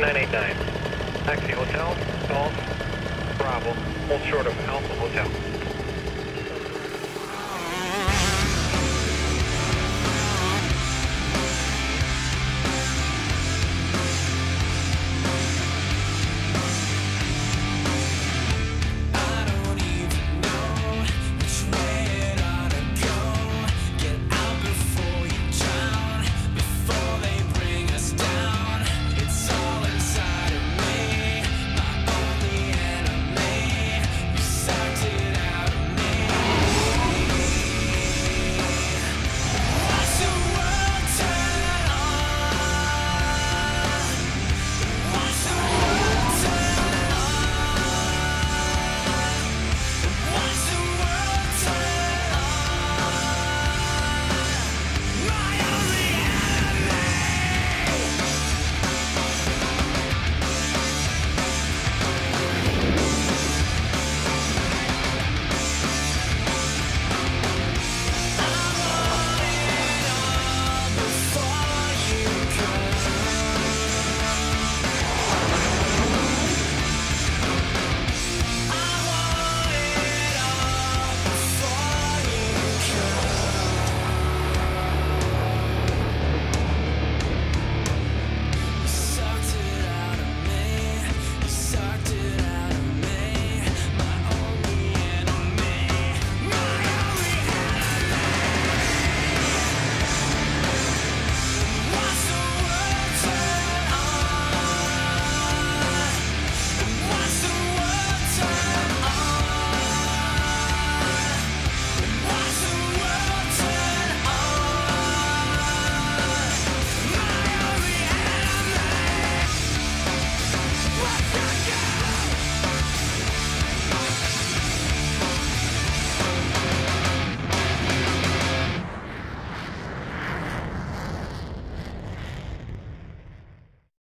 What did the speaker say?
2989. Taxi Hotel, Golf, Bravo, hold short of Alpha Hotel.